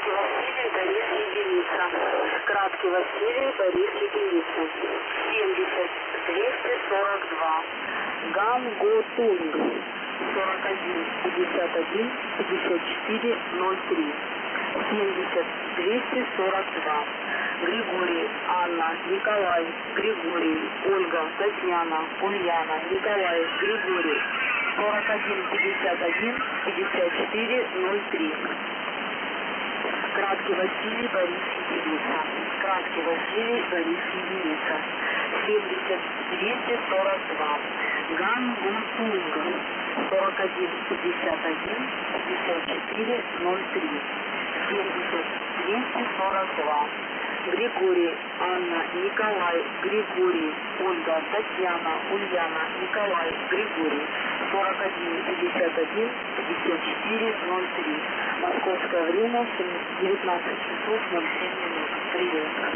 Краткий Василий, Борис, единица. Краткий Василий, Борис, единица. 70, 242. Гамготунг. 41, 51, 54, 03. 70, 242. Григорий, Анна, Николай, Григорий, Ольга, Татьяна, Ульяна, Николай, Григорий, 41, 51, 54, 03. Краткий Василий, Борис Единица. Краткий Василий, Борис Единица. 70 242. Гангутунг. 41 51 54 03. 70 242. Григорий, Анна, Николай, Григорий, Ольга, Татьяна, Ульяна, Николай, Григорий. 41 51 54 03. Московское время 19 часов 07 минут. Привет.